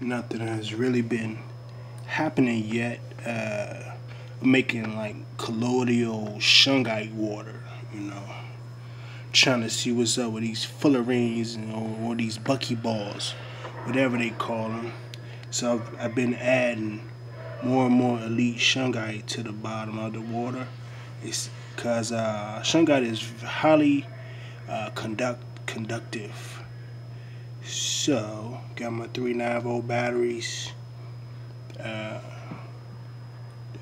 nothing has really been happening yet. Uh, making like colloidal shungite water, you know. Trying to see what's up with these fullerenes and, or, or these buckyballs, whatever they call them. So I've, I've been adding more and more elite shungite to the bottom of the water. It's because uh, shungite is highly uh, conduct conductive. So got my three nine volt batteries. Uh,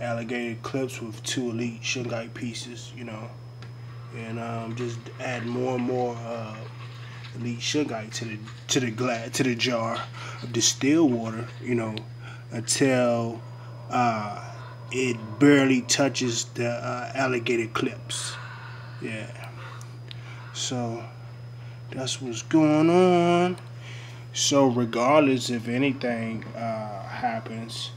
alligator clips with two elite shungite pieces, you know, and um, just add more and more uh, elite shungite to the to the to the jar of distilled water, you know, until uh, it barely touches the uh, alligator clips. Yeah. So that's what's going on. So regardless if anything uh, happens,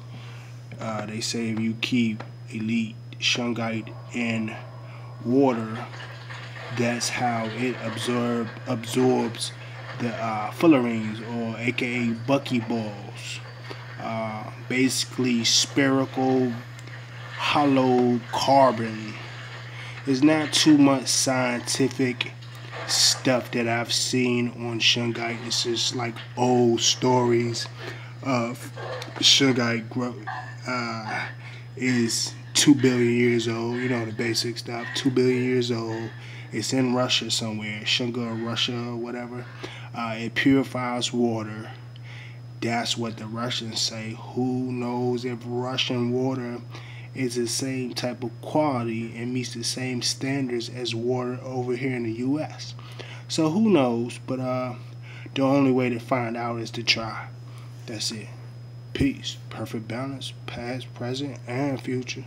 uh, they say if you keep elite shungite in water, that's how it absorb absorbs the uh, fullerenes or aka buckyballs. Uh, basically spherical hollow carbon. It's not too much scientific stuff that I've seen on shungite. It's just like old stories of shungite growth uh, is two billion years old. You know the basic stuff. Two billion years old. It's in Russia somewhere, Shunga, Russia, or whatever. Uh, it purifies water. That's what the Russians say. Who knows if Russian water is the same type of quality and meets the same standards as water over here in the U.S. So who knows? But uh, the only way to find out is to try. That's it. Peace. Perfect balance, past, present, and future.